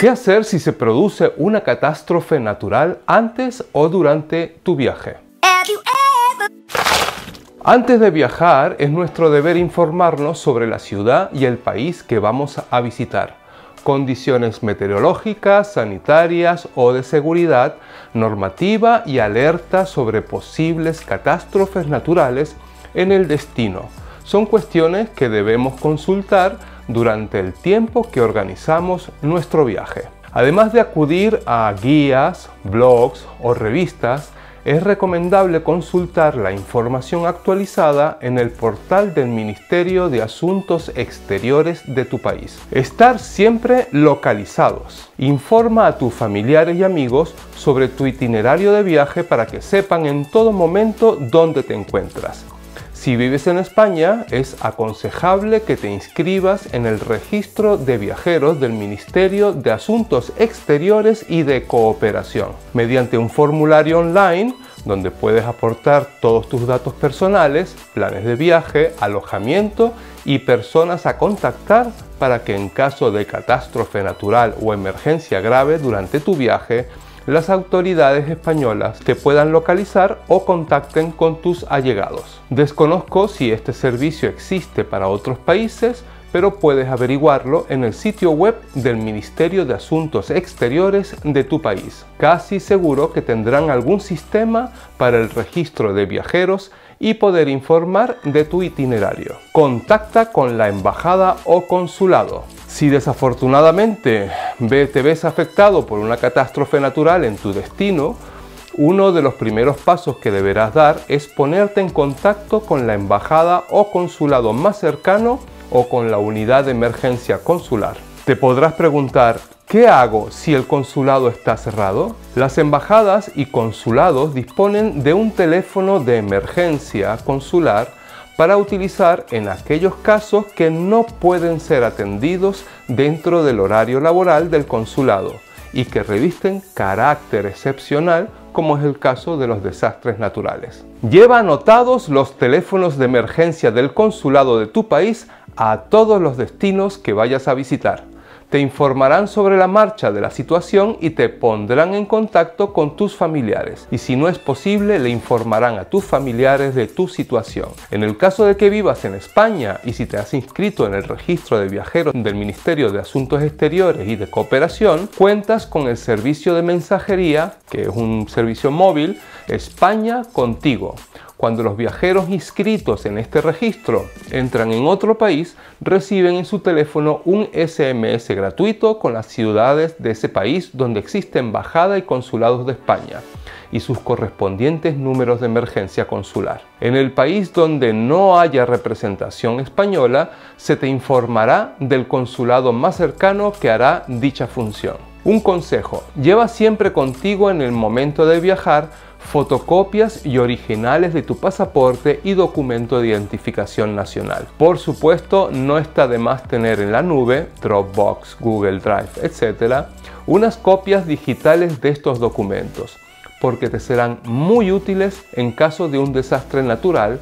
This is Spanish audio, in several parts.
¿Qué hacer si se produce una catástrofe natural antes o durante tu viaje? Antes de viajar es nuestro deber informarnos sobre la ciudad y el país que vamos a visitar, condiciones meteorológicas, sanitarias o de seguridad, normativa y alerta sobre posibles catástrofes naturales en el destino. Son cuestiones que debemos consultar durante el tiempo que organizamos nuestro viaje. Además de acudir a guías, blogs o revistas, es recomendable consultar la información actualizada en el portal del Ministerio de Asuntos Exteriores de tu país. Estar siempre localizados. Informa a tus familiares y amigos sobre tu itinerario de viaje para que sepan en todo momento dónde te encuentras. Si vives en España, es aconsejable que te inscribas en el registro de viajeros del Ministerio de Asuntos Exteriores y de Cooperación, mediante un formulario online donde puedes aportar todos tus datos personales, planes de viaje, alojamiento y personas a contactar para que en caso de catástrofe natural o emergencia grave durante tu viaje, las autoridades españolas te puedan localizar o contacten con tus allegados. Desconozco si este servicio existe para otros países, pero puedes averiguarlo en el sitio web del Ministerio de Asuntos Exteriores de tu país. Casi seguro que tendrán algún sistema para el registro de viajeros y poder informar de tu itinerario. Contacta con la embajada o consulado. Si desafortunadamente te ves afectado por una catástrofe natural en tu destino, uno de los primeros pasos que deberás dar es ponerte en contacto con la embajada o consulado más cercano o con la unidad de emergencia consular. Te podrás preguntar, ¿qué hago si el consulado está cerrado? Las embajadas y consulados disponen de un teléfono de emergencia consular para utilizar en aquellos casos que no pueden ser atendidos dentro del horario laboral del consulado y que revisten carácter excepcional como es el caso de los desastres naturales. Lleva anotados los teléfonos de emergencia del consulado de tu país a todos los destinos que vayas a visitar. Te informarán sobre la marcha de la situación y te pondrán en contacto con tus familiares. Y si no es posible, le informarán a tus familiares de tu situación. En el caso de que vivas en España y si te has inscrito en el registro de viajeros del Ministerio de Asuntos Exteriores y de Cooperación, cuentas con el servicio de mensajería, que es un servicio móvil, España contigo. Cuando los viajeros inscritos en este registro entran en otro país, reciben en su teléfono un SMS gratuito con las ciudades de ese país donde existe embajada y consulados de España y sus correspondientes números de emergencia consular. En el país donde no haya representación española, se te informará del consulado más cercano que hará dicha función. Un consejo, lleva siempre contigo en el momento de viajar fotocopias y originales de tu pasaporte y documento de identificación nacional. Por supuesto, no está de más tener en la nube, Dropbox, Google Drive, etc., unas copias digitales de estos documentos, porque te serán muy útiles en caso de un desastre natural,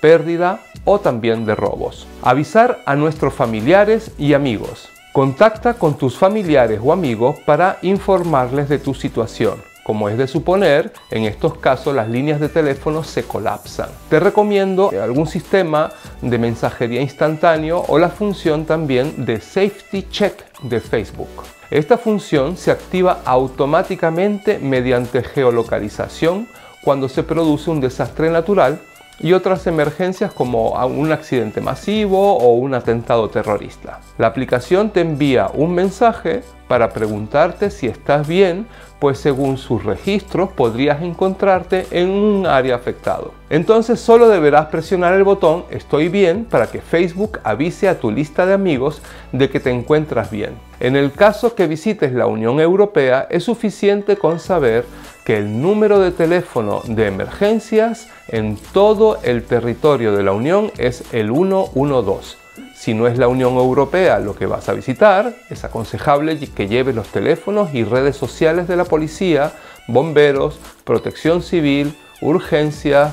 pérdida o también de robos. Avisar a nuestros familiares y amigos. Contacta con tus familiares o amigos para informarles de tu situación. Como es de suponer, en estos casos las líneas de teléfono se colapsan. Te recomiendo algún sistema de mensajería instantáneo o la función también de Safety Check de Facebook. Esta función se activa automáticamente mediante geolocalización cuando se produce un desastre natural y otras emergencias como un accidente masivo o un atentado terrorista. La aplicación te envía un mensaje para preguntarte si estás bien, pues según sus registros podrías encontrarte en un área afectado. Entonces solo deberás presionar el botón Estoy bien para que Facebook avise a tu lista de amigos de que te encuentras bien. En el caso que visites la Unión Europea es suficiente con saber que el número de teléfono de emergencias en todo el territorio de la Unión es el 112. Si no es la Unión Europea lo que vas a visitar, es aconsejable que lleves los teléfonos y redes sociales de la policía, bomberos, protección civil, urgencias,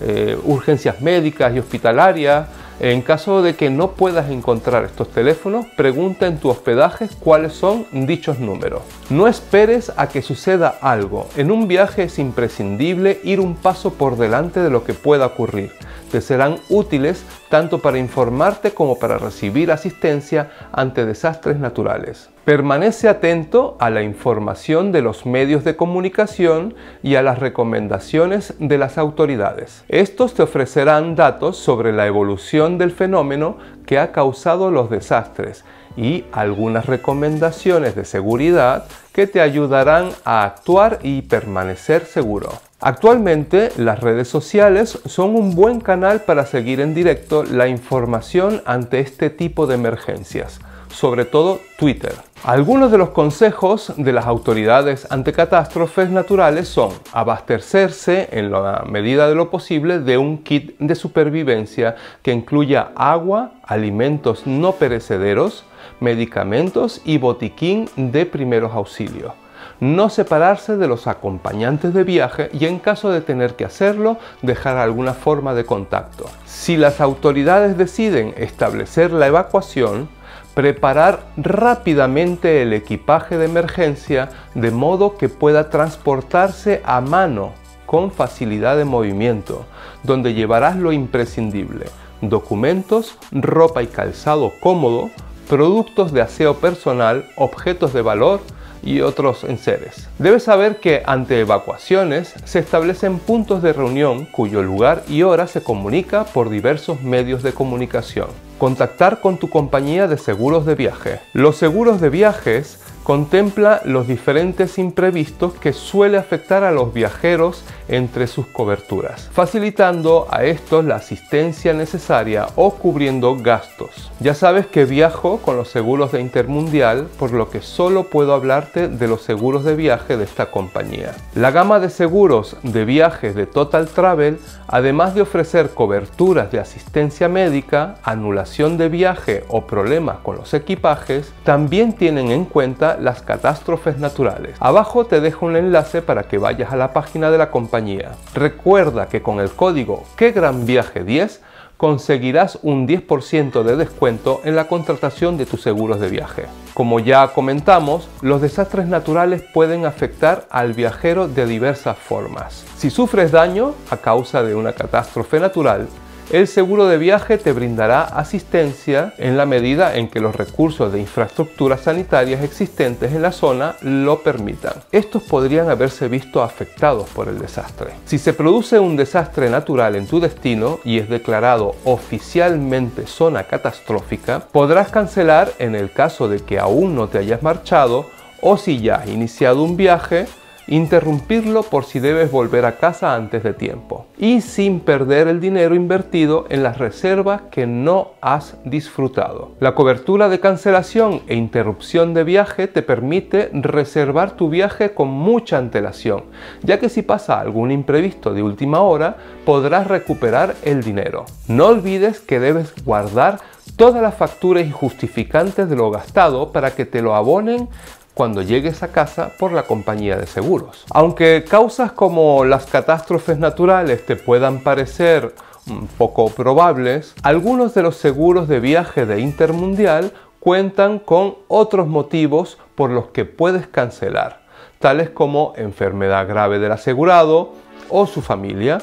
eh, urgencias médicas y hospitalarias, En caso de que no puedas encontrar estos teléfonos, pregunta en tu hospedaje cuáles son dichos números. No esperes a que suceda algo. En un viaje es imprescindible ir un paso por delante de lo que pueda ocurrir. Te serán útiles tanto para informarte como para recibir asistencia ante desastres naturales. Permanece atento a la información de los medios de comunicación y a las recomendaciones de las autoridades. Estos te ofrecerán datos sobre la evolución del fenómeno que ha causado los desastres y algunas recomendaciones de seguridad que te ayudarán a actuar y permanecer seguro. Actualmente las redes sociales son un buen canal para seguir en directo la información ante este tipo de emergencias sobre todo Twitter. Algunos de los consejos de las autoridades ante catástrofes naturales son abastecerse en la medida de lo posible de un kit de supervivencia que incluya agua, alimentos no perecederos, medicamentos y botiquín de primeros auxilios no separarse de los acompañantes de viaje y en caso de tener que hacerlo, dejar alguna forma de contacto. Si las autoridades deciden establecer la evacuación, preparar rápidamente el equipaje de emergencia de modo que pueda transportarse a mano con facilidad de movimiento, donde llevarás lo imprescindible, documentos, ropa y calzado cómodo, productos de aseo personal, objetos de valor, y otros enseres. Debes saber que ante evacuaciones se establecen puntos de reunión cuyo lugar y hora se comunica por diversos medios de comunicación. Contactar con tu compañía de seguros de viaje. Los seguros de viajes contempla los diferentes imprevistos que suele afectar a los viajeros entre sus coberturas, facilitando a estos la asistencia necesaria o cubriendo gastos. Ya sabes que viajo con los seguros de Intermundial, por lo que solo puedo hablarte de los seguros de viaje de esta compañía. La gama de seguros de viajes de Total Travel, además de ofrecer coberturas de asistencia médica, anulación de viaje o problemas con los equipajes, también tienen en cuenta las catástrofes naturales. Abajo te dejo un enlace para que vayas a la página de la compañía. Recuerda que con el código Que Gran Viaje 10 conseguirás un 10% de descuento en la contratación de tus seguros de viaje. Como ya comentamos, los desastres naturales pueden afectar al viajero de diversas formas. Si sufres daño a causa de una catástrofe natural, el seguro de viaje te brindará asistencia en la medida en que los recursos de infraestructuras sanitarias existentes en la zona lo permitan. Estos podrían haberse visto afectados por el desastre. Si se produce un desastre natural en tu destino y es declarado oficialmente zona catastrófica, podrás cancelar en el caso de que aún no te hayas marchado o si ya has iniciado un viaje interrumpirlo por si debes volver a casa antes de tiempo y sin perder el dinero invertido en las reservas que no has disfrutado. La cobertura de cancelación e interrupción de viaje te permite reservar tu viaje con mucha antelación, ya que si pasa algún imprevisto de última hora podrás recuperar el dinero. No olvides que debes guardar todas las facturas y justificantes de lo gastado para que te lo abonen cuando llegues a casa por la compañía de seguros. Aunque causas como las catástrofes naturales te puedan parecer poco probables, algunos de los seguros de viaje de Intermundial cuentan con otros motivos por los que puedes cancelar, tales como enfermedad grave del asegurado o su familia,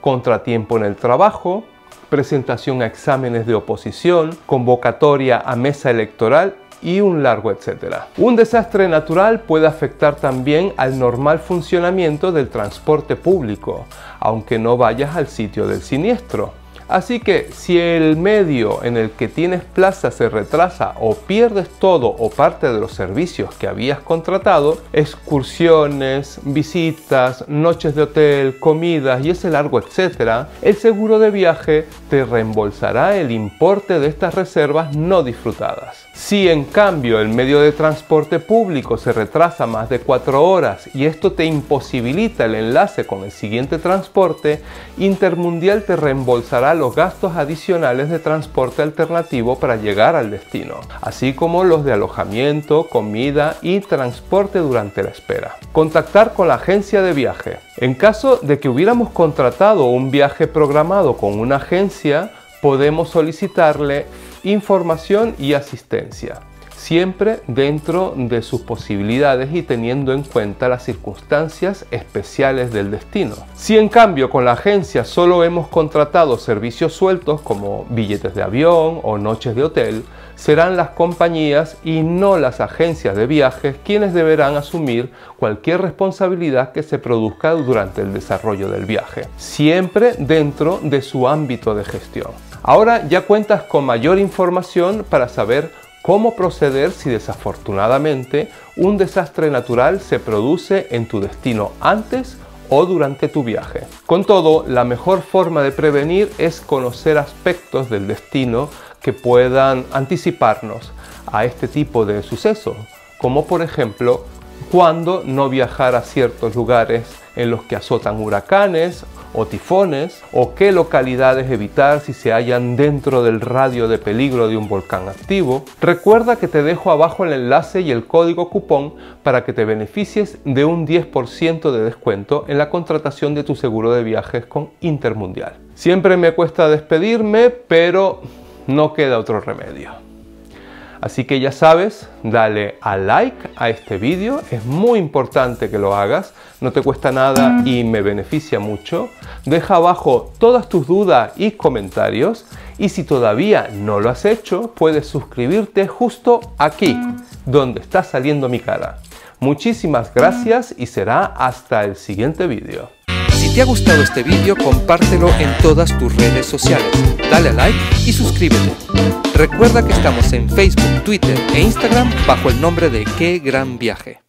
contratiempo en el trabajo, presentación a exámenes de oposición, convocatoria a mesa electoral y un largo etcétera. Un desastre natural puede afectar también al normal funcionamiento del transporte público, aunque no vayas al sitio del siniestro. Así que si el medio en el que tienes plaza se retrasa o pierdes todo o parte de los servicios que habías contratado, excursiones, visitas, noches de hotel, comidas y ese largo etcétera, el seguro de viaje te reembolsará el importe de estas reservas no disfrutadas. Si en cambio el medio de transporte público se retrasa más de 4 horas y esto te imposibilita el enlace con el siguiente transporte, Intermundial te reembolsará los gastos adicionales de transporte alternativo para llegar al destino, así como los de alojamiento, comida y transporte durante la espera. Contactar con la agencia de viaje. En caso de que hubiéramos contratado un viaje programado con una agencia, podemos solicitarle información y asistencia siempre dentro de sus posibilidades y teniendo en cuenta las circunstancias especiales del destino. Si en cambio con la agencia solo hemos contratado servicios sueltos como billetes de avión o noches de hotel, serán las compañías y no las agencias de viajes quienes deberán asumir cualquier responsabilidad que se produzca durante el desarrollo del viaje, siempre dentro de su ámbito de gestión. Ahora ya cuentas con mayor información para saber cómo proceder si desafortunadamente un desastre natural se produce en tu destino antes o durante tu viaje. Con todo, la mejor forma de prevenir es conocer aspectos del destino que puedan anticiparnos a este tipo de sucesos, como por ejemplo cuándo no viajar a ciertos lugares en los que azotan huracanes o tifones, o qué localidades evitar si se hallan dentro del radio de peligro de un volcán activo. Recuerda que te dejo abajo el enlace y el código cupón para que te beneficies de un 10% de descuento en la contratación de tu seguro de viajes con Intermundial. Siempre me cuesta despedirme, pero no queda otro remedio. Así que ya sabes, dale a like a este vídeo, es muy importante que lo hagas, no te cuesta nada y me beneficia mucho. Deja abajo todas tus dudas y comentarios y si todavía no lo has hecho, puedes suscribirte justo aquí, donde está saliendo mi cara. Muchísimas gracias y será hasta el siguiente vídeo. Si te ha gustado este vídeo, compártelo en todas tus redes sociales, dale a like y suscríbete. Recuerda que estamos en Facebook, Twitter e Instagram bajo el nombre de Qué Gran Viaje.